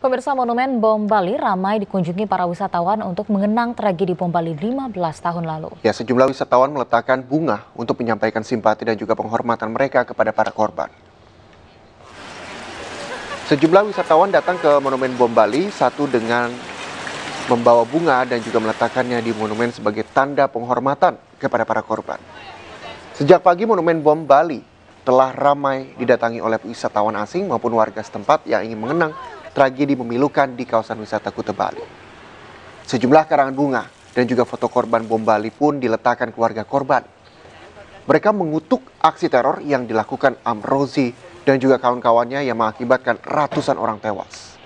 Pemirsa Monumen Bom Bali ramai dikunjungi para wisatawan untuk mengenang tragedi bom Bali 15 tahun lalu. Ya, sejumlah wisatawan meletakkan bunga untuk menyampaikan simpati dan juga penghormatan mereka kepada para korban. Sejumlah wisatawan datang ke Monumen Bom Bali, satu dengan membawa bunga dan juga meletakkannya di monumen sebagai tanda penghormatan kepada para korban. Sejak pagi Monumen Bom Bali telah ramai didatangi oleh wisatawan asing maupun warga setempat yang ingin mengenang tragedi memilukan di kawasan wisata Kuta Bali. Sejumlah karangan bunga dan juga foto korban bom Bali pun diletakkan keluarga korban. Mereka mengutuk aksi teror yang dilakukan Amrozi dan juga kawan-kawannya yang mengakibatkan ratusan orang tewas.